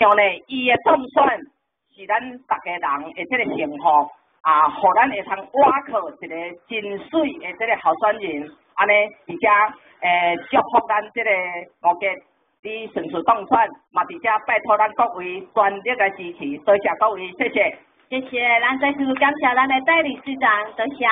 像咧，伊诶当选是咱逐个人诶，即个幸福啊，互咱会通挖靠一个真水诶，即个候选人，安尼而且诶，祝福咱即个吴杰你顺利当选，嘛而且拜托咱各位全力诶支持，多谢各位，谢谢。谢谢，咱再次感谢咱诶代理市长，多谢。